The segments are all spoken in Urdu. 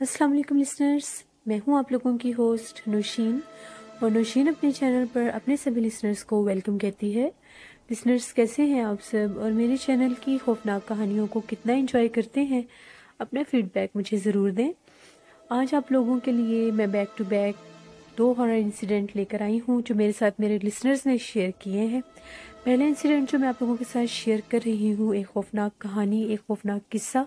السلام علیکم لسنرز میں ہوں آپ لوگوں کی ہوسٹ نوشین اور نوشین اپنے چینل پر اپنے سبھی لسنرز کو ویلکم کہتی ہے۔ لسنرز کیسے ہیں آپ سب؟ اور میرے چینل کی خوفناک کہانیوں کو کتنا انجوائے کرتے ہیں؟ اپنا فیڈ بیک مجھے ضرور دیں۔ آج آپ لوگوں کے لیے میں بیک ٹو بیک دو ہارر انسیڈنٹ لے کر آئی ہوں جو میرے ساتھ میرے لسنرز نے شیئر کیے ہیں۔ پہلا انسیڈنٹ جو میں آپ لوگوں کے ساتھ شیئر کر رہی ہوں، ایک خوفناک کہانی، ایک خوفناک قصہ۔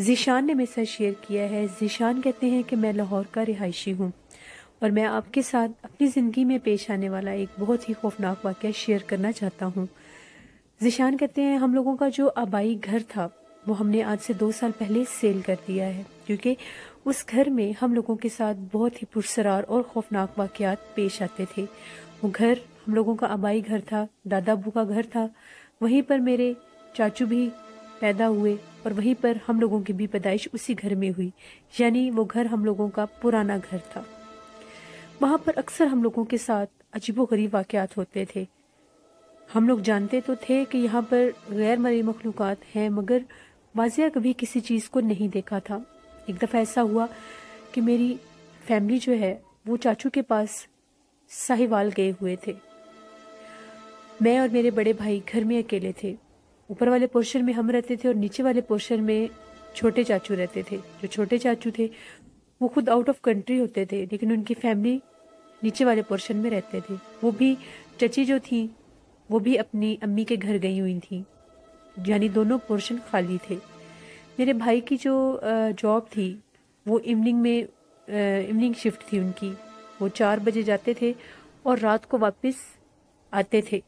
ذیشان نے میرے ساتھ شیئر کیا ہے۔ ذیشان کہتے ہیں کہ میں لاہور کا رہائشی ہوں اور میں آپ کے ساتھ اپنی زندگی میں پیش آنے والا ایک بہت ہی خوفناک واقعہ شیئر کرنا چاہتا ہوں۔ ذیشان کہتے ہیں، ہم لوگوں کا جو آبائی گھر تھا، وہ ہم نے آج سے دو سال پہلے سیل کر دیا ہے کیونکہ اس گھر میں ہم لوگوں کے ساتھ بہت ہی پرسرار اور خوفناک واقعات پیش آتے تھے۔ وہ گھر ہم لوگوں کا آبائی گھر تھا، دادا ابو کا گھر تھا۔ وہیں پر میرے چاچو بھی پیدا ہوئے اور وہیں پر ہم لوگوں کی بھی پیدائش اسی گھر میں ہوئی۔ یعنی وہ گھر ہم لوگوں کا پرانا گھر تھا۔ وہاں پر اکثر ہم لوگوں کے ساتھ عجیب و غریب واقعات ہوتے تھے۔ ہم لوگ جانتے تو تھے کہ یہاں پر غیر مری مخلوقات ہیں، مگر واضح کبھی کسی چیز کو نہیں دیکھا تھا۔ ایک دفعہ ایسا ہوا کہ میری فیملی جو ہے وہ چاچو کے پاس ساہیوال گئے ہوئے تھے۔ میں اور میرے بڑے بھائی گھر میں اکیلے تھے۔ اوپر والے پورشن میں ہم رہتے تھے اور نیچے والے پورشن میں چھوٹے چاچو رہتے تھے۔ جو چھوٹے چاچو تھے وہ خود آؤٹ آف کنٹری ہوتے تھے، لیکن ان کی فیملی نیچے والے پورشن میں رہتے تھے۔ وہ بھی چچی جو تھیں، وہ بھی اپنی امی کے گھر گئی ہوئی تھیں یعنی دونوں پورشن خالی تھے۔ میرے بھائی کی جو جاب تھی، وہ ایوننگ میں ایوننگ شفٹ تھی ان کی۔ وہ چار بجے جاتے تھے اور رات کو واپس آتے تھے۔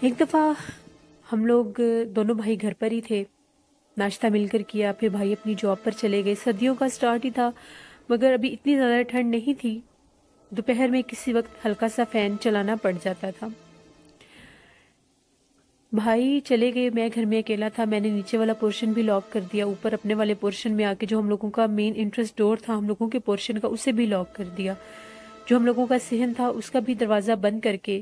ایک دفعہ ہم لوگ دونوں بھائی گھر پر ہی تھے۔ ناشتہ مل کر کیا، پھر بھائی اپنی جاب پر چلے گئے۔ سردیوں کا سٹارٹ ہی تھا، مگر ابھی اتنی زیادہ ٹھنڈ نہیں تھی۔ دوپہر میں کسی وقت ہلکا سا فین چلانا پڑ جاتا تھا۔ بھائی چلے گئے، میں گھر میں اکیلا تھا، میں نے نیچے والا پورشن بھی لاک کر دیا، اوپر اپنے والے پورشن میں آ کے جو ہم لوگوں کا مین انٹرسٹ ڈور تھا، ہم لوگوں کے پورشن کا، اسے بھی لاک کر دیا۔ جو ہم لوگوں کا سہن تھا، اس کا بھی دروازہ بند کر کے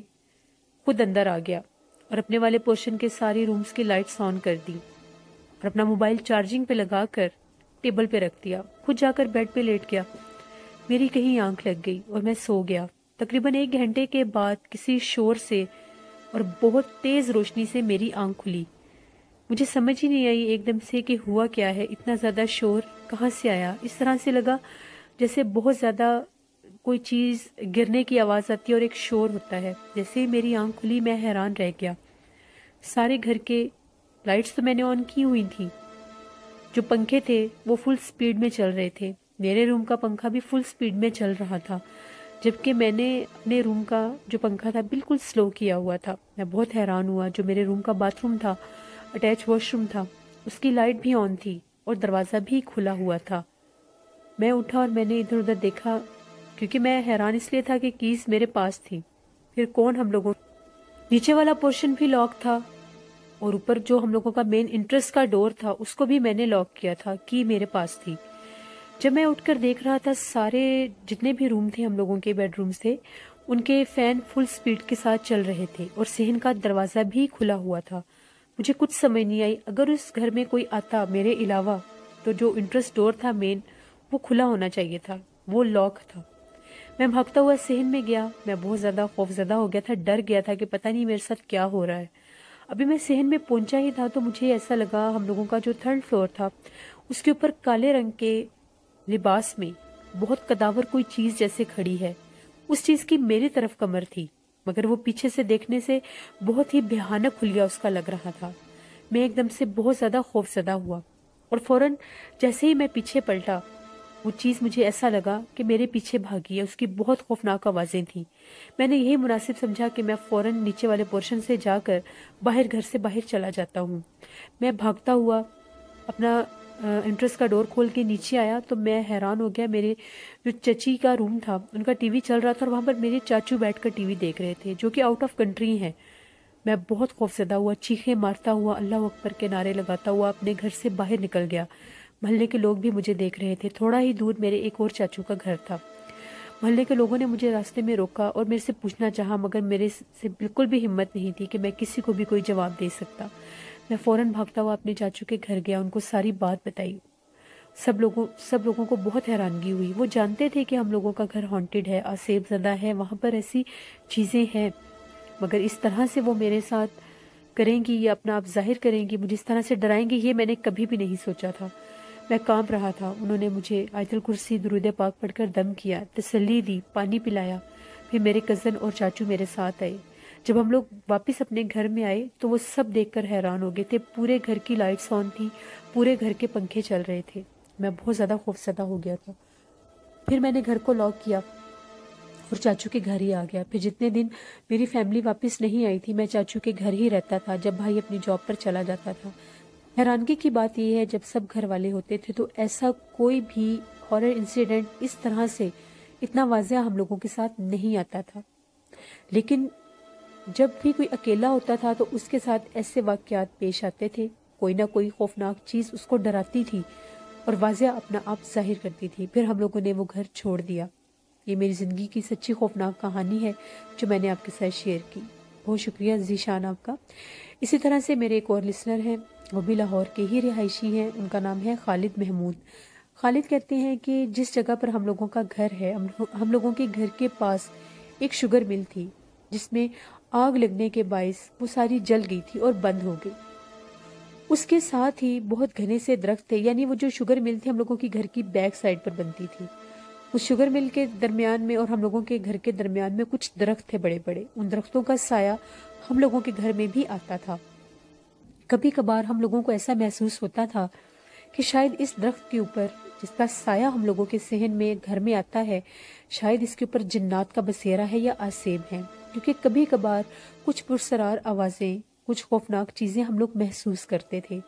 خود اندر آ گیا اور اپنے والے پورشن کے ساری رومز کی لائٹس آن کر دی اور اپنا موبائل چارجنگ پہ لگا کر ٹیبل پہ رکھ دیا۔ خود جا کر بیڈ پہ لیٹ گیا۔ میری کہیں آنکھ لگ گئی اور میں سو گیا۔ تقریباً ایک گھنٹے کے بعد کسی شور سے اور بہت تیز روشنی سے میری آنکھ کھلی۔ مجھے سمجھ ہی نہیں آئی ایک دم سے کہ ہوا کیا ہے، اتنا زیادہ شور کہاں سے آیا؟ اس طرح سے لگا جیسے بہت زیادہ کوئی چیز گرنے کی آواز آتی ہے اور ایک شور ہوتا ہے۔ جیسے ہی میری آنکھ کھلی، میں حیران رہ گیا۔ سارے گھر کے لائٹس تو میں نے آن کی ہوئی تھی جو پنکھے تھے، وہ فل سپیڈ میں چل رہے تھے۔ میرے روم کا پنکھا بھی فل سپیڈ میں چل رہا تھا۔ جبکہ میں نے اپنے روم کا جو پنکھا تھا بالکل سلو کیا ہوا تھا۔ میں بہت حیران ہوا۔ جو میرے روم کا باتھ روم تھا اٹیچ واش روم تھا، اس کی لائٹ بھی آن تھی اور دروازہ بھی کھلا ہوا تھا۔ میں اٹھا اور میں نے ادھر ادھر دیکھا، کیونکہ میں حیران اس لیے تھا کہ کیس میرے پاس تھی پھر کون ہم لوگوں نیچے والا پورشن بھی لاک تھا اور اوپر جو ہم لوگوں کا مین انٹرسٹ کا ڈور تھا، اس کو بھی میں نے لاک کیا تھا۔ کی میرے پاس تھی۔ جب میں اٹھ کر دیکھ رہا تھا، سارے جتنے بھی روم تھے ہم لوگوں کے بیڈ رومز تھے ان کے فین فل سپیڈ کے ساتھ چل رہے تھے اور سہن کا دروازہ بھی کھلا ہوا تھا۔ مجھے کچھ سمجھ نہیں آئی۔ اگر اس گھر میں کوئی آتا میرے علاوہ، تو جو انٹرسٹ ڈور تھا مین وہ کھلا ہونا چاہیے تھا۔ وہ لاک تھا۔ میں بھاگتا ہوا سہن میں گیا۔ میں بہت زیادہ خوف زدہ ہو گیا تھا، ڈر گیا تھا کہ پتہ نہیں میرے ساتھ کیا ہو رہا ہے۔ ابھی میں سہن میں پہنچا ہی تھا تو مجھے ایسا لگا ہم لوگوں کا جو تھرڈ فلور تھا، اس کے اوپر کالے رنگ کے لباس میں بہت قداور کوئی چیز جیسے کھڑی ہے۔ اس چیز کی میری طرف کمر تھی، مگر وہ پیچھے سے دیکھنے سے بہت ہی بھیانک کھلیا اس کا لگ رہا تھا۔ میں ایک دم سے بہت زیادہ خوف زدہ ہوا اور فوراً جیسے ہی میں پیچھے پلٹا، وہ چیز مجھے ایسا لگا کہ میرے پیچھے بھاگی ہے۔ اس کی بہت خوفناک آوازیں تھیں۔ میں نے یہی مناسب سمجھا کہ میں فوراً نیچے والے پورشن سے جا کر باہر گھر سے باہر چلا جاتا ہوں۔ میں بھاگتا ہوا اپنا انٹرسٹ کا ڈور کھول کے نیچے آیا تو میں حیران ہو گیا۔ میرے جو چچی کا روم تھا، ان کا ٹی وی چل رہا تھا اور وہاں پر میرے چاچو بیٹھ کر ٹی وی دیکھ رہے تھے، جو کہ آؤٹ آف کنٹری ہیں۔ میں بہت خوف زدہ ہوا، چیخیں مارتا ہوا، اللہ اکبر کے نعرے لگاتا ہوا اپنے گھر سے باہر نکل گیا۔ محلے کے لوگ بھی مجھے دیکھ رہے تھے۔ تھوڑا ہی دور میرے ایک اور چاچو کا گھر تھا۔ محلے کے لوگوں نے مجھے راستے میں روکا اور میرے سے پوچھنا چاہا، مگر میرے سے بالکل بھی ہمت نہیں تھی کہ میں کسی کو بھی کوئی جواب دے سکتا۔ میں فوراً بھاگتا ہوا اپنے چاچو کے گھر گیا، ان کو ساری بات بتائی۔ سب لوگوں سب لوگوں کو بہت حیرانگی ہوئی۔ وہ جانتے تھے کہ ہم لوگوں کا گھر ہانٹیڈ ہے آسیب زدہ ہے، وہاں پر ایسی چیزیں ہیں۔ مگر اس طرح سے وہ میرے ساتھ کریں گی یا اپنا آپ ظاہر کریں گی، مجھے اس طرح سے ڈرائیں گی یہ میں نے کبھی بھی نہیں سوچا تھا۔ میں کانپ رہا تھا۔ انہوں نے مجھے آیت الکرسی، درود پاک پڑھ کر دم کیا، تسلی دی، پانی پلایا۔ پھر میرے کزن اور چاچو میرے ساتھ آئے۔ جب ہم لوگ واپس اپنے گھر میں آئے تو وہ سب دیکھ کر حیران ہو گئے تھے۔ پورے گھر کی لائٹس آن تھی، پورے گھر کے پنکھے چل رہے تھے۔ میں بہت زیادہ خوف زدہ ہو گیا تھا۔ پھر میں نے گھر کو لاک کیا اور چاچو کے گھر ہی آ گیا۔ پھر جتنے دن میری فیملی واپس نہیں آئی تھی، میں چاچو کے گھر ہی رہتا تھا۔ جب بھائی اپنی جاب پر چلا جاتا تھا۔ حیرانگی کی بات یہ ہے، جب سب گھر والے ہوتے تھے تو ایسا کوئی بھی ہارر انسیڈنٹ اس طرح سے اتنا واضح ہم لوگوں کے ساتھ نہیں آتا تھا۔ لیکن جب بھی کوئی اکیلا ہوتا تھا تو اس کے ساتھ ایسے واقعات پیش آتے تھے۔ کوئی نہ کوئی خوفناک چیز اس کو ڈراتی تھی اور واضح اپنا آپ ظاہر کرتی تھی۔ پھر ہم لوگوں نے وہ گھر چھوڑ دیا۔ یہ میری زندگی کی سچی خوفناک کہانی ہے جو میں نے آپ کے ساتھ شیئر کی۔ بہت شکریہ ذیشان آپ کا۔ اسی طرح سے میرے ایک اور لسنر ہیں، وہ بھی لاہور کے ہی رہائشی ہیں۔ ان کا نام ہے خالد محمود۔ خالد کہتے ہیں کہ جس جگہ پر ہم لوگوں کا گھر ہے ہم لوگوں کے گھر کے پاس ایک شوگر مل تھی، جس میں آگ لگنے کے باعث وہ ساری جل گئی تھی اور بند ہو گئی۔ اس کے ساتھ ہی بہت گھنے سے درخت تھے یعنی وہ جو شوگر مل تھی ہم لوگوں کی گھر کی بیک سائڈ پر بنتی تھی۔ اس شوگر مل کے درمیان میں اور ہم لوگوں کے گھر کے درمیان میں کچھ درخت تھے بڑے بڑے۔ ان درختوں کا سایہ ہم لوگوں کے گھر میں بھی آتا تھا۔ کبھی کبھار ہم لوگوں کو ایسا محسوس ہوتا تھا کہ شاید اس درخت کے اوپر جس کا سایہ ہم لوگوں کے سہن میں گھر میں آتا ہے، شاید اس کے اوپر جنات کا بسیرا ہے یا آسیب ہے کیونکہ کبھی کبھار کچھ پرسرار آوازیں، کچھ خوفناک چیزیں ہم لوگ محسوس کرتے تھے۔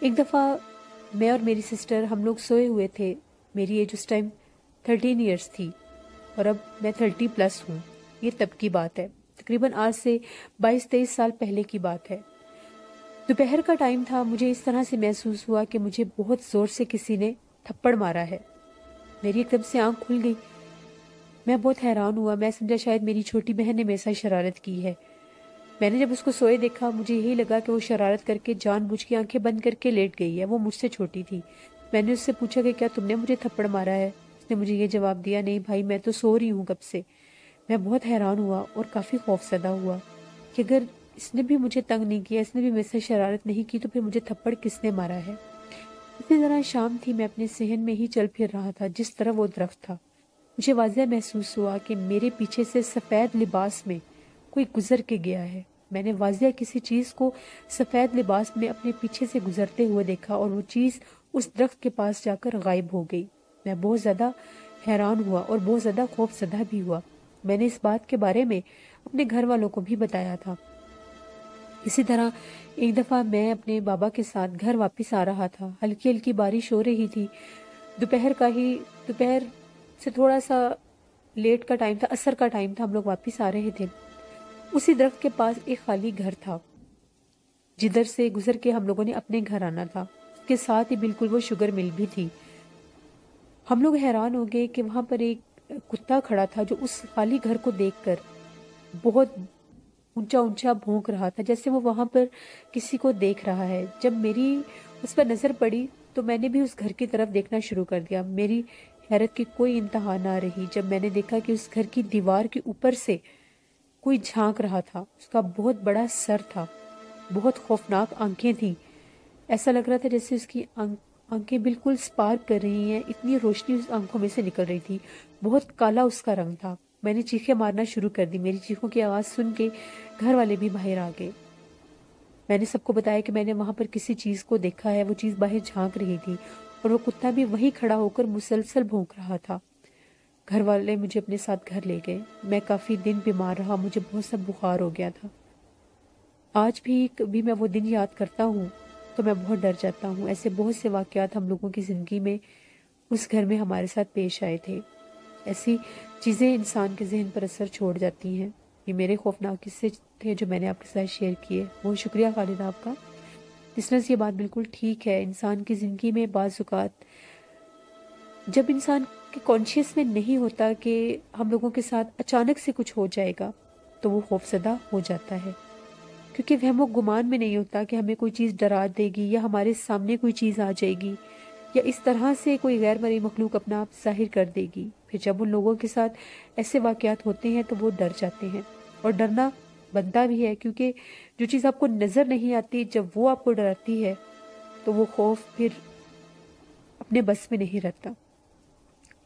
ایک دفعہ میں اور میری سسٹر ہم لوگ سوئے ہوئے تھے۔ میری ایج اس ٹائم تھرٹین ایئرس تھی اور اب میں تھرٹی پلس ہوں۔ یہ تب کی بات ہے۔ تقریباً آج سے بائیس تیئیس سال پہلے کی بات ہے۔ دوپہر کا ٹائم تھا، مجھے اس طرح سے محسوس ہوا کہ مجھے بہت زور سے کسی نے تھپڑ مارا ہے۔ میری ایک دم سے آنکھ کھل گئی۔ میں بہت حیران ہوا، میں سمجھا شاید میری چھوٹی بہن نے میرے ساتھ شرارت کی ہے۔ میں نے جب اس کو سوئے دیکھا، مجھے یہی لگا کہ وہ شرارت کر کے جان بوجھ کے آنکھیں بند کر کے لیٹ گئی ہے۔ وہ مجھ سے چھوٹی تھی۔ میں نے اس سے پوچھا کہ کیا تم نے مجھے تھپڑ مارا ہے؟ اس نے مجھے یہ جواب دیا، نہیں بھائی، میں تو سو رہی ہوں کب سے۔ میں بہت حیران ہوا اور کافی خوف زدہ ہوا کہ اگر اس نے بھی مجھے تنگ نہیں کیا، اس نے بھی میرے سے شرارت نہیں کی، تو پھر مجھے تھپڑ کس نے مارا ہے؟ اسی طرح شام تھی، میں اپنے سہن میں ہی چل پھر رہا تھا، جس طرح وہ درخت تھا۔ مجھے واضح محسوس ہوا کہ میرے پیچھے سے سفید لباس میں کوئی گزر کے گیا ہے۔ میں نے واضح کسی چیز کو سفید لباس میں اپنے پیچھے سے گزرتے ہوئے دیکھا اور وہ چیز اس درخت کے پاس جا کر غائب ہو گئی۔ میں بہت زیادہ حیران ہوا اور بہت زیادہ خوف زدہ بھی ہوا۔ میں نے اس بات کے بارے میں اپنے گھر والوں کو بھی بتایا تھا۔ اسی طرح ایک دفعہ میں اپنے بابا کے ساتھ گھر واپس آ رہا تھا۔ ہلکی ہلکی بارش ہو رہی تھی۔ دوپہر کا ہی دوپہر سے تھوڑا سا لیٹ کا ٹائم تھا اثر کا ٹائم تھا، ہم لوگ واپس آ رہے تھے۔ اسی درخت کے پاس ایک خالی گھر تھا۔ جدھر سے گزر کے ہم لوگوں نے اپنے گھر آنا تھا۔ اس کے ساتھ ہی بالکل وہ شوگر مل بھی تھی۔ ہم لوگ حیران ہو گئے کہ وہاں پر ایک کتا کھڑا تھا جو اس خالی گھر کو دیکھ کر بہت اونچا اونچا بھونک رہا تھا، جیسے وہ وہاں پر کسی کو دیکھ رہا ہے۔ جب میری اس پر نظر پڑی تو میں نے بھی اس گھر کی طرف دیکھنا شروع کر دیا۔ میری حیرت کی کوئی انتہا نہ رہی۔ جب میں نے دیکھا کہ اس گھر کی دیوار کے اوپر سے کوئی جھانک رہا تھا، اس کا بہت بڑا سر تھا۔ بہت خوفناک آنکھیں تھیں۔ ایسا لگ رہا تھا جیسے اس کی آنکھیں بالکل سپارک کر رہی ہیں۔ اتنی روشنی اس آنکھوں میں سے نکل رہی تھی۔ بہت کالا اس کا رنگ تھا۔ میں نے چیخیں مارنا شروع کر دی، میری چیخوں کی آواز سن کے گھر والے بھی باہر آ گئے۔ میں نے سب کو بتایا کہ میں نے وہاں پر کسی چیز کو دیکھا ہے، وہ چیز باہر جھانک رہی تھی اور وہ کتا بھی وہی کھڑا ہو کر مسلسل بھونک رہا تھا۔ گھر والے مجھے اپنے ساتھ گھر لے گئے۔ میں کافی دن بیمار رہا، مجھے بہت سا بخار ہو گیا تھا۔ آج بھی کبھی میں وہ دن یاد کرتا ہوں تو میں بہت ڈر جاتا ہوں۔ ایسے بہت سے واقعات ہم لوگوں کی زندگی میں اس گھر میں ہمارے ساتھ پیش آئے تھے۔ ایسی چیزیں انسان کے ذہن پر اثر چھوڑ جاتی ہیں۔ یہ میرے خوفناک قصے تھے جو میں نے آپ کے ساتھ شیئر کیے۔ بہت شکریہ خالد آپ کا۔ بزنس یہ بات بالکل ٹھیک ہے۔ انسان کی زندگی میں بعض اوقات جب انسان کے کانشیس میں نہیں ہوتا کہ ہم لوگوں کے ساتھ اچانک سے کچھ ہو جائے گا، تو وہ خوف زدہ ہو جاتا ہے۔ کیونکہ وہم و گمان میں نہیں ہوتا کہ ہمیں کوئی چیز ڈرا دے گی یا ہمارے سامنے کوئی چیز آ جائے گی یا اس طرح سے کوئی غیر مری مخلوق اپنا آپ ظاہر کر دے گی۔ پھر جب ان لوگوں کے ساتھ ایسے واقعات ہوتے ہیں تو وہ ڈر جاتے ہیں اور ڈرنا بنتا بھی ہے کیونکہ جو چیز آپ کو نظر نہیں آتی، جب وہ آپ کو ڈراتی ہے تو وہ خوف پھر اپنے بس میں نہیں رہتا۔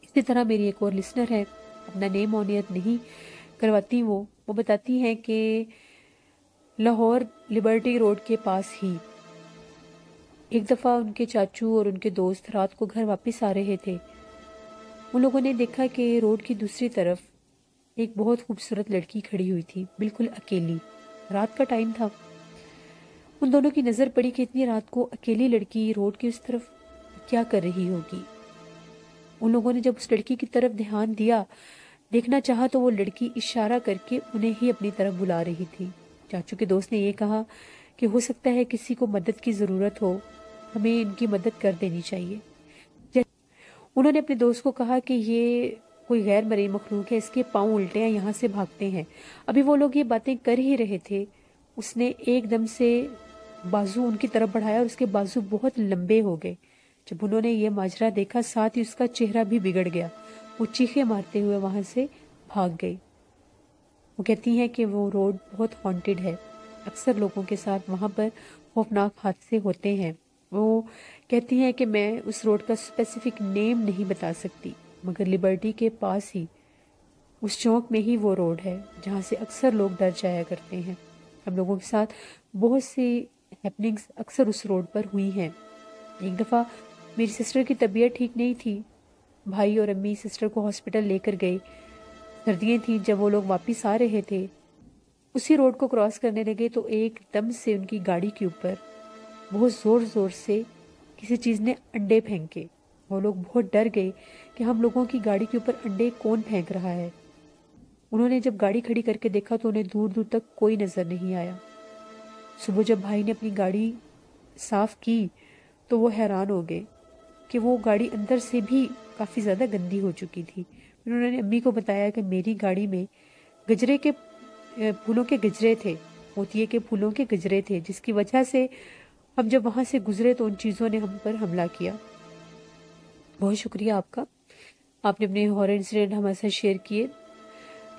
اسی طرح میری ایک اور لسنر ہے، اپنا نیم اونیت نہیں کرواتی وہ۔ وہ بتاتی ہیں کہ لاہور لبرٹی روڈ کے پاس ہی ایک دفعہ ان کے چاچو اور ان کے دوست رات کو گھر واپس آ رہے تھے۔ ان لوگوں نے دیکھا کہ روڈ کی دوسری طرف ایک بہت خوبصورت لڑکی کھڑی ہوئی تھی، بالکل اکیلی۔ رات کا ٹائم تھا۔ ان دونوں کی نظر پڑی کہ اتنی رات کو اکیلی لڑکی روڈ کی اس طرف کیا کر رہی ہوگی۔ ان لوگوں نے جب اس لڑکی کی طرف دھیان دیا، دیکھنا چاہا تو وہ لڑکی اشارہ کر کے انہیں ہی اپنی طرف بلا رہی تھی۔ چاچو کے دوست نے یہ کہا کہ ہو سکتا ہے کسی کو مدد کی ضرورت ہو، ہمیں ان کی مدد کر دینی چاہیے۔ انہوں نے اپنے دوست کو کہا کہ یہ کوئی غیر مری مخلوق ہے، اس کے پاؤں الٹے ہیں، یہاں سے بھاگتے ہیں۔ ابھی وہ لوگ یہ باتیں کر ہی رہے تھے۔ اس نے ایک دم سے بازو ان کی طرف بڑھایا اور اس کے بازو بہت لمبے ہو گئے۔ جب انہوں نے یہ ماجرا دیکھا، ساتھ ہی اس کا چہرہ بھی بگڑ گیا۔ وہ چیخے مارتے ہوئے وہاں سے بھاگ گئی۔ وہ کہتی ہیں کہ وہ روڈ بہت ہانٹیڈ ہے۔ اکثر لوگوں کے ساتھ وہاں پر خوفناک حادثے ہوتے ہیں۔ وہ کہتی ہیں کہ میں اس روڈ کا اسپیسیفک نیم نہیں بتا سکتی، مگر لبرٹی کے پاس ہی اس چوک میں ہی وہ روڈ ہے جہاں سے اکثر لوگ ڈر جایا کرتے ہیں۔ ہم لوگوں کے ساتھ بہت سی ہیپننگز اکثر اس روڈ پر ہوئی ہیں۔ ایک دفعہ میری سسٹر کی طبیعت ٹھیک نہیں تھی۔ بھائی اور امی سسٹر کو ہاسپٹل لے کر گئے۔ سردیاں تھیں جب وہ لوگ واپس آ رہے تھے۔ اسی روڈ کو کراس کرنے لگے تو ایک دم سے ان کی گاڑی کے اوپر بہت زور زور سے کسی چیز نے انڈے پھینکے۔ وہ لوگ بہت ڈر گئے کہ ہم لوگوں کی گاڑی کے اوپر انڈے کون پھینک رہا ہے۔ انہوں نے جب گاڑی کھڑی کر کے دیکھا تو انہیں دور دور تک کوئی نظر نہیں آیا۔ صبح جب بھائی نے اپنی گاڑی صاف کی تو وہ حیران ہو گئے کہ وہ گاڑی اندر سے بھی کافی زیادہ گندی ہو چکی تھی۔ انہوں نے امی کو بتایا کہ میری گاڑی میں گجرے کے پھولوں کے گجرے تھے۔ موتیے کے پھولوں کے گجرے تھے، جس کی وجہ سے ہم جب وہاں سے گزرے تو ان چیزوں نے ہم پر حملہ کیا۔ بہت شکریہ آپ کا۔ آپ نے اپنے ہارر انسیڈنٹ ہمارے ساتھ شیئر کیے۔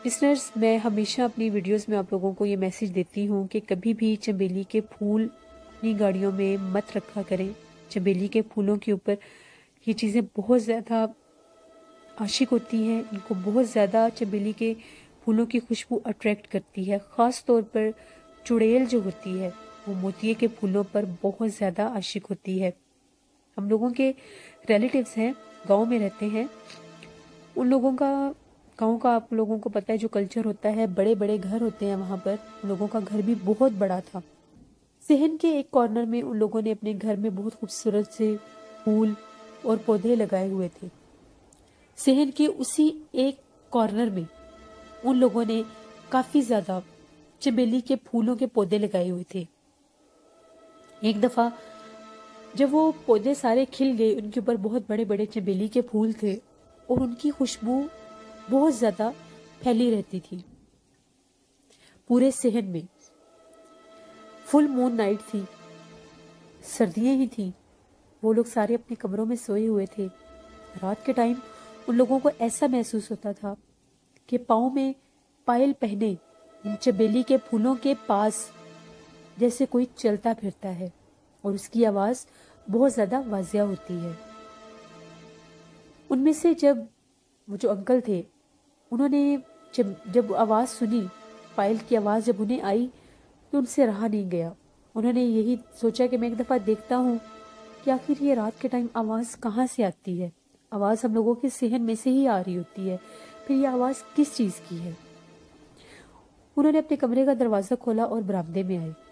لسنرز، میں ہمیشہ اپنی ویڈیوز میں آپ لوگوں کو یہ میسیج دیتی ہوں کہ کبھی بھی چمبیلی کے پھول اپنی گاڑیوں میں مت رکھا کریں۔ چمبیلی کے پھولوں کے اوپر یہ چیزیں بہت زیادہ عاشق ہوتی ہیں۔ ان کو بہت زیادہ چمیلی کے پھولوں کی خوشبو اٹریکٹ کرتی ہے۔ خاص طور پر چڑیل جو ہوتی ہے۔ وہ موتیے کے پھولوں پر بہت زیادہ عاشق ہوتی ہے۔ ہم لوگوں کے ریلیٹیوز ہیں، گاؤں میں رہتے ہیں۔ ان لوگوں کا، گاؤں کا آپ لوگوں کو پتہ ہے جو کلچر ہوتا ہے، بڑے بڑے گھر ہوتے ہیں وہاں پر۔ ان لوگوں کا گھر بھی بہت بڑا تھا۔ صحن کے ایک کارنر میں ان لوگوں نے اپنے گھر میں بہت خوبصورت سے پھول اور پودے لگائے ہوئے تھے۔ صحن کے اسی ایک کارنر میں ان لوگوں نے کافی زیادہ چمیلی کے پھولوں کے پودے لگائے ہوئے تھے۔ ایک دفعہ جب وہ پودے سارے کھل گئے، ان کے اوپر بہت بڑے بڑے چمیلی کے پھول تھے اور ان کی خوشبو بہت زیادہ پھیلی رہتی تھی۔ پورے صحن میں فل مون نائٹ تھی، سردیاں ہی تھیں۔ وہ لوگ سارے اپنے کمروں میں سوئے ہوئے تھے۔ رات کے ٹائم ان لوگوں کو ایسا محسوس ہوتا تھا کہ پاؤں میں پائل پہنے ان چبیلی کے پھولوں کے پاس جیسے کوئی چلتا پھرتا ہے اور اس کی آواز بہت زیادہ واضح ہوتی ہے۔ ان میں سے جب وہ جو انکل تھے، انہوں نے جب جب آواز سنی پائل کی آواز جب انہیں آئی، تو ان سے رہا نہیں گیا۔ انہوں نے یہی سوچا کہ میں ایک دفعہ دیکھتا ہوں کہ آخر یہ رات کے ٹائم آواز کہاں سے آتی ہے۔ آواز ہم لوگوں کے صحن میں سے ہی آ رہی ہوتی ہے۔ پھر یہ آواز کس چیز کی ہے؟ انہوں نے اپنے کمرے کا دروازہ کھولا اور برامدے میں آئے۔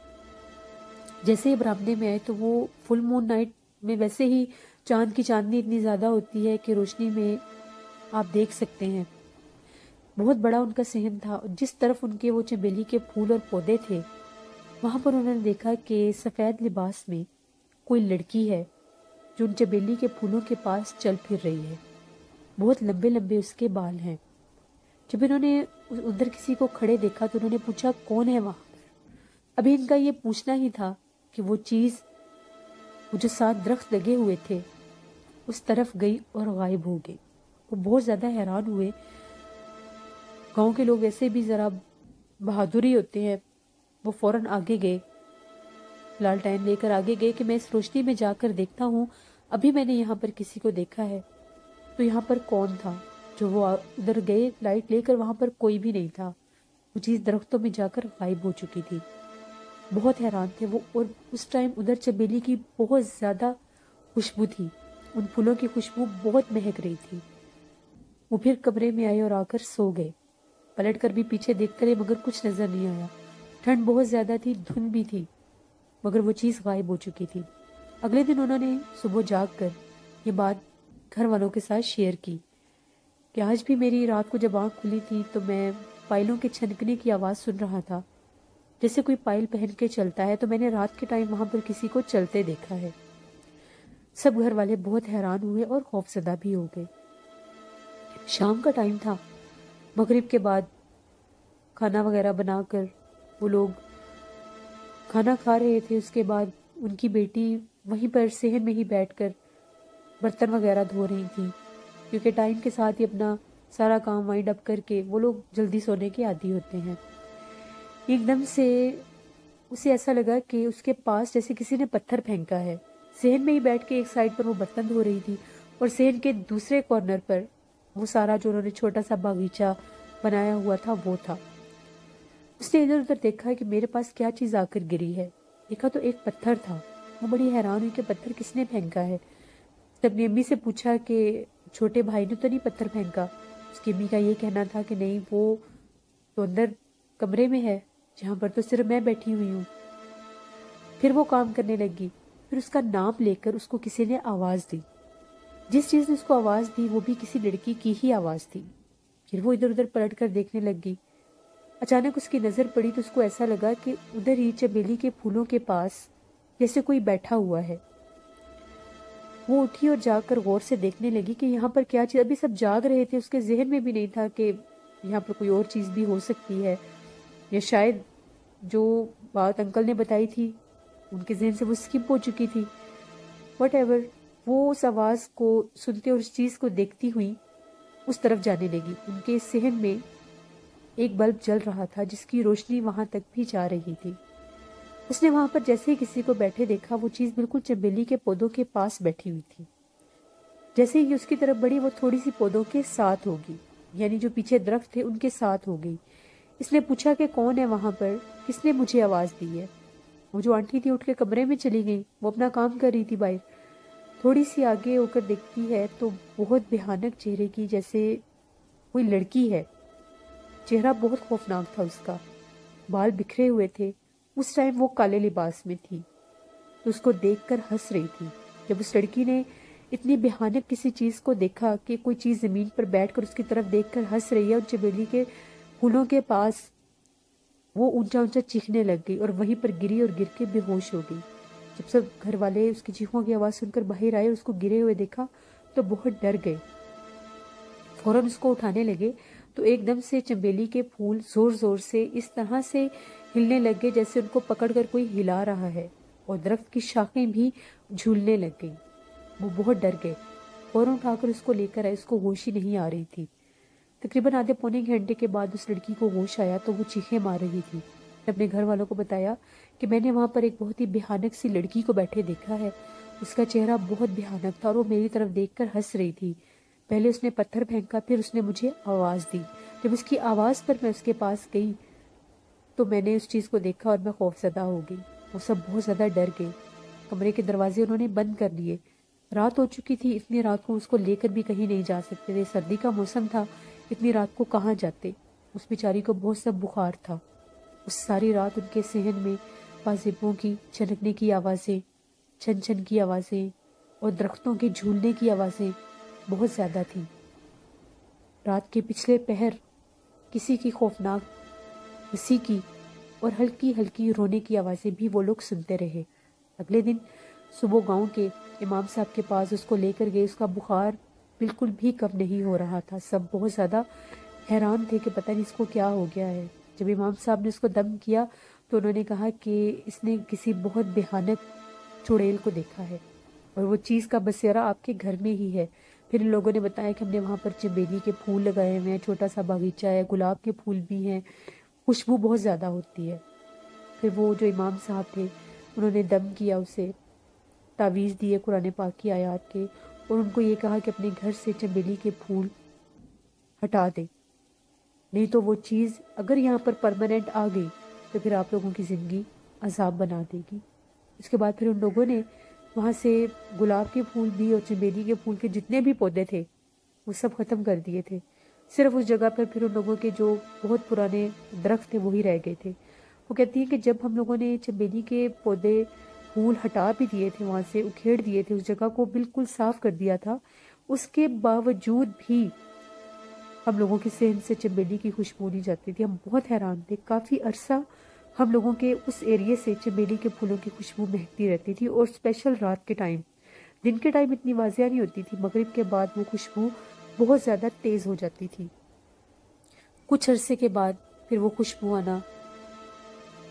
جیسے ہی برامدے میں آئے تو وہ فل مون نائٹ میں ویسے ہی چاند کی چاندنی اتنی زیادہ ہوتی ہے کہ روشنی میں آپ دیکھ سکتے ہیں۔ بہت بڑا ان کا صحن تھا۔ جس طرف ان کے وہ چمیلی کے پھول اور پودے تھے، وہاں پر انہوں نے دیکھا کہ سفید لباس میں کوئی لڑکی ہے جو ان چبیلی کے پھولوں کے پاس چل پھر رہی ہے۔ بہت لمبے لمبے اس کے بال ہیں۔ جب انہوں نے ادھر کسی کو کھڑے دیکھا تو انہوں نے پوچھا، کون ہے وہاں پر؟ ابھی ان کا یہ پوچھنا ہی تھا۔ کہ وہ چیز وہ جو ساتھ درخت لگے ہوئے تھے، اس طرف گئی اور غائب ہو گئی۔ وہ بہت زیادہ حیران ہوئے۔ گاؤں کے لوگ ایسے بھی ذرا بہادری ہوتے ہیں۔ وہ فوراً آگے گئے۔ لالٹائن لے کر آگے گئے کہ میں اس روشنی میں جا کر دیکھتا ہوں۔ ابھی میں نے یہاں پر کسی کو دیکھا ہے۔ تو یہاں پر کون تھا؟ جو وہ ادھر گئے، لائٹ لے کر وہاں پر کوئی بھی نہیں تھا۔ وہ چیز درختوں میں جا کر غائب ہو چکی تھی۔ بہت حیران تھے وہ اور اس ٹائم ادھر چبیلی کی بہت زیادہ خوشبو تھی۔ ان پھولوں کی خوشبو بہت مہک رہی تھی۔ وہ پھر کمرے میں آئے اور آ کر سو گئے۔ پلٹ کر بھی پیچھے دیکھ کر مگر کچھ نظر نہیں آیا۔ ٹھنڈ بہت زیادہ تھی، دھن بھی تھی، مگر وہ چیز غائب ہو چکی تھی۔ اگلے دن انہوں نے صبح جاگ کر یہ بات گھر والوں کے ساتھ شیئر کی کہ آج بھی میری رات کو جب آنکھ کھلی تھی تو میں پائلوں کے چھنکنے کی آواز سن رہا تھا۔ جیسے کوئی پائل پہن کے چلتا ہے تو میں نے رات کے ٹائم وہاں پر کسی کو چلتے دیکھا ہے۔ سب گھر والے بہت حیران ہوئے اور خوف زدہ بھی ہو گئے۔ شام کا ٹائم تھا۔ مغرب کے بعد کھانا وغیرہ بنا کر وہ لوگ کھانا کھا رہے تھے۔ اس کے بعد ان کی بیٹی وہیں پر صحن میں ہی بیٹھ کر برتن وغیرہ دھو رہی تھی۔ کیونکہ ٹائم کے ساتھ ہی اپنا سارا کام وائنڈ اپ کر کے وہ لوگ جلدی سونے کے عادی ہوتے ہیں۔ ایک دم سے اسے ایسا لگا کہ اس کے پاس جیسے کسی نے پتھر پھینکا ہے۔ سہن میں ہی بیٹھ کے ایک سائڈ پر وہ برتن دھو رہی تھی اور سہن کے دوسرے کارنر پر وہ سارا جو انہوں نے چھوٹا سا باغیچہ بنایا ہوا تھا وہ تھا۔ اس نے ادھر ادھر دیکھا کہ میرے پاس کیا چیز آ کر گری ہے۔ دیکھا تو ایک پتھر تھا۔ وہ بڑی حیران ہوئی کہ پتھر کس نے پھینکا ہے۔ اپنی امی سے پوچھا کہ چھوٹے بھائی نے تو نہیں پتھر پھینکا؟ اس کی امی کا یہ کہنا تھا کہ نہیں، وہ تو اندر کمرے میں ہے۔ جہاں پر تو صرف میں بیٹھی ہوئی ہوں۔ پھر وہ کام کرنے لگی۔ پھر اس کا نام لے کر اس کو کسی نے آواز دی۔ جس چیز نے اس کو آواز دی، وہ بھی کسی لڑکی کی ہی آواز تھی۔ پھر وہ ادھر ادھر پلٹ کر دیکھنے لگ گئی اچانک اس کی نظر پڑی تو اس کو ایسا لگا کہ ادھر ہی چبیلی کے پھولوں کے پاس جیسے کوئی بیٹھا ہوا ہے۔ وہ اٹھی اور جا کر غور سے دیکھنے لگی کہ یہاں پر کیا چیز۔ ابھی سب جاگ رہے تھے، اس کے ذہن میں بھی نہیں تھا کہ یہاں پر کوئی اور چیز بھی ہو سکتی ہے۔ یا شاید جو بات انکل نے بتائی تھی، ان کے ذہن سے وہ سکپ ہو چکی تھی۔ وٹ ایور وہ اس آواز کو سنتے اور اس چیز کو دیکھتی ہوئی اس طرف جانے لگی۔ ان کے سہن میں ایک بلب جل رہا تھا، جس کی روشنی وہاں تک بھی جا رہی تھی۔ اس نے وہاں پر جیسے ہی کسی کو بیٹھے دیکھا، وہ چیز بالکل چمبیلی کے پودوں کے پاس بیٹھی ہوئی تھی۔ جیسے ہی اس کی طرف بڑی وہ تھوڑی سی پودوں کے ساتھ ہوگی یعنی جو پیچھے درخت تھے، ان کے ساتھ ہو گئی اس نے پوچھا کہ کون ہے وہاں پر؟ کس نے مجھے آواز دی ہے؟ وہ جو آنٹی تھی اٹھ کے کمرے میں چلی گئی وہ اپنا کام کر رہی تھی باہر۔ تھوڑی سی آگے ہو کر دیکھتی ہے تو بہت بھیانک چہرے کی جیسے کوئی لڑکی ہے۔ چہرہ بہت خوفناک تھا اس کا۔ بال بکھرے ہوئے تھے۔ اس ٹائم وہ کالے لباس میں تھی۔ تو اس کو دیکھ کر ہنس رہی تھی۔ جب اس لڑکی نے اتنی بھیانک کسی چیز کو دیکھا کہ کوئی چیز زمین پر بیٹھ کر اس کی طرف دیکھ کر ہنس رہی ہے اور چبیلی کے پھولوں کے پاس وہ اونچا اونچا چیخنے لگ گئی اور وہیں پر گری اور گر کے بے ہوش ہو گئی۔ جب سب گھر والے اس کی چیخوں کی آواز سن کر باہر آئے اور اس کو گرے ہوئے دیکھا تو بہت ڈر گئے۔ فوراً اس کو اٹھانے لگے تو ایک دم سے چمبیلی کے پھول زور زور سے اس طرح سے ہلنے لگ گئے جیسے ان کو پکڑ کر کوئی ہلا رہا ہے اور درخت کی شاخیں بھی جھولنے لگ گئی وہ بہت ڈر گئے۔ فوراً اٹھا کر اس کو لے کر آئے، اس کو ہوش ہی نہیں آ رہی تھی۔ تقریباً آدھے پونے گھنٹے کے بعد اس لڑکی کو ہوش آیا تو وہ چیخیں مار رہی تھی۔ اپنے گھر والوں کو بتایا کہ میں نے وہاں پر ایک بہت ہی بھیانک سی لڑکی کو بیٹھے دیکھا ہے۔ اس کا چہرہ بہت بھیانک تھا اور وہ میری طرف دیکھ کر ہنس رہی تھی۔ پہلے اس نے پتھر پھینکا، پھر اس نے مجھے آواز دی۔ جب اس کی آواز پر میں اس کے پاس گئی تو میں نے اس چیز کو دیکھا اور میں خوف زدہ ہو گئی۔ وہ سب بہت زیادہ ڈر گئے۔ کمرے کے دروازے انہوں نے بند کر لیے رات ہو چکی تھی، اتنی رات کو اس کو لے کر بھی کہیں نہیں جا سکتے تھے۔ سردی کا موسم تھا۔ اتنی رات کو کہاں جاتے؟ اس بیچاری کو بہت سا بخار تھا۔ اس ساری رات ان کے سہن میں پازبوں کی چنکنے کی آوازیں چھن چھن کی آوازیں اور درختوں کے جھولنے کی آوازیں بہت زیادہ تھیں۔ رات کے پچھلے پہر کسی کی خوفناک کسی کی اور ہلکی ہلکی رونے کی آوازیں بھی وہ لوگ سنتے رہے۔ اگلے دن صبح گاؤں کے امام صاحب کے پاس اس کو لے کر گئے، اس کا بخار بالکل بھی کم نہیں ہو رہا تھا۔ سب بہت زیادہ حیران تھے کہ پتہ نہیں اس کو کیا ہو گیا ہے۔ جب امام صاحب نے اس کو دم کیا تو انہوں نے کہا کہ اس نے کسی بہت بہانک چڑیل کو دیکھا ہے اور وہ چیز کا بسیرا آپ کے گھر میں ہی ہے۔ پھر ان لوگوں نے بتایا کہ ہم نے وہاں پر چمیلی کے پھول لگائے ہوئے ہیں، چھوٹا سا باغیچہ ہے، گلاب کے پھول بھی ہیں، خوشبو بہت زیادہ ہوتی ہے۔ پھر وہ جو امام صاحب تھے، انہوں نے دم کیا اسے، تعویذ دیے قرآن پاک کی آیات کے۔ اور ان کو یہ کہا کہ اپنے گھر سے چمیلی کے پھول ہٹا دیں نہیں تو وہ چیز اگر یہاں پر پرماننٹ آ گئی تو پھر آپ لوگوں کی زندگی عذاب بنا دے گی۔ اس کے بعد پھر ان لوگوں نے وہاں سے گلاب کے پھول بھی اور چمیلی کے پھول کے جتنے بھی پودے تھے، وہ سب ختم کر دیے تھے۔ صرف اس جگہ پر پھر ان لوگوں کے جو بہت پرانے درخت تھے، وہی رہ گئے تھے۔ وہ کہتی ہیں کہ جب ہم لوگوں نے چمیلی کے پودے پھول ہٹا بھی دیے تھے، وہاں سے اکھیڑ دیے تھے، اس جگہ کو بالکل صاف کر دیا تھا۔ اس کے باوجود بھی ہم لوگوں کی سہن سے چمیلی کی خوشبو نہیں جاتی تھی۔ ہم بہت حیران تھے۔ کافی عرصہ ہم لوگوں کے اس ایریے سے چمیلی کے پھولوں کی خوشبو مہکتی رہتی تھی اور اسپیشل رات کے ٹائم دن کے ٹائم اتنی واضح نہیں ہوتی تھی۔ مغرب کے بعد وہ خوشبو بہت زیادہ تیز ہو جاتی تھی۔ کچھ عرصے کے بعد پھر وہ خوشبو آنا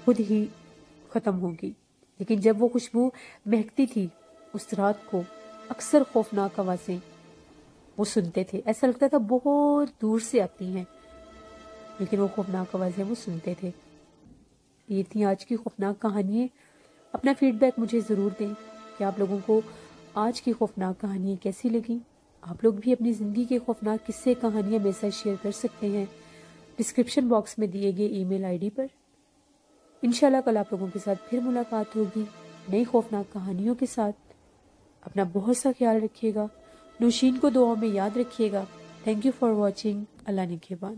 خود ہی ختم ہوگی لیکن جب وہ خوشبو مہکتی تھی، اس رات کو اکثر خوفناک آوازیں وہ سنتے تھے۔ ایسا لگتا تھا بہت دور سے آتی ہیں، لیکن وہ خوفناک آوازیں وہ سنتے تھے۔ یہ تھی آج کی خوفناک کہانی اپنا فیڈ بیک مجھے ضرور دیں۔ کہ آپ لوگوں کو آج کی خوفناک کہانیاں کیسی لگیں؟ آپ لوگ بھی اپنی زندگی کے خوفناک قصے، کہانیاں میرے ساتھ شیئر کر سکتے ہیں۔ ڈسکرپشن باکس میں دیے گئے ای میل آئی ڈی پر۔ انشاءاللہ کل آپ لوگوں کے ساتھ پھر ملاقات ہوگی نئی خوفناک کہانیوں کے ساتھ۔ اپنا بہت سا خیال رکھیے گا۔ نوشین کو دعاؤں میں یاد رکھیے گا۔ تھینک یو فار واچنگ اللہ نگہبان